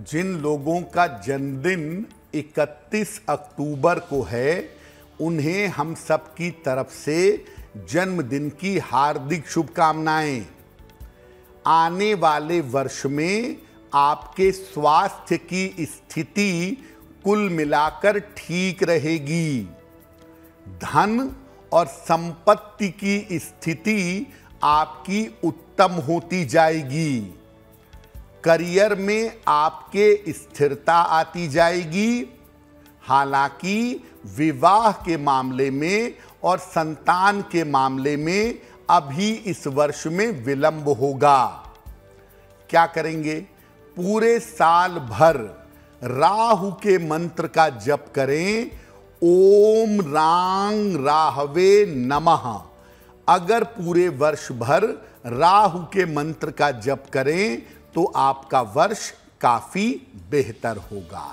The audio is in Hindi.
जिन लोगों का जन्मदिन 31 अक्टूबर को है, उन्हें हम सबकी तरफ़ से जन्मदिन की हार्दिक शुभकामनाएँ। आने वाले वर्ष में आपके स्वास्थ्य की स्थिति कुल मिलाकर ठीक रहेगी। धन और संपत्ति की स्थिति आपकी उत्तम होती जाएगी। करियर में आपके स्थिरता आती जाएगी। हालाँकि विवाह के मामले में और संतान के मामले में अभी इस वर्ष में विलंब होगा। क्या करेंगे? पूरे साल भर राहु के मंत्र का जप करें। ओम रांग राहवे नमः। अगर पूरे वर्ष भर राहु के मंत्र का जप करें तो आपका वर्ष काफ़ी बेहतर होगा।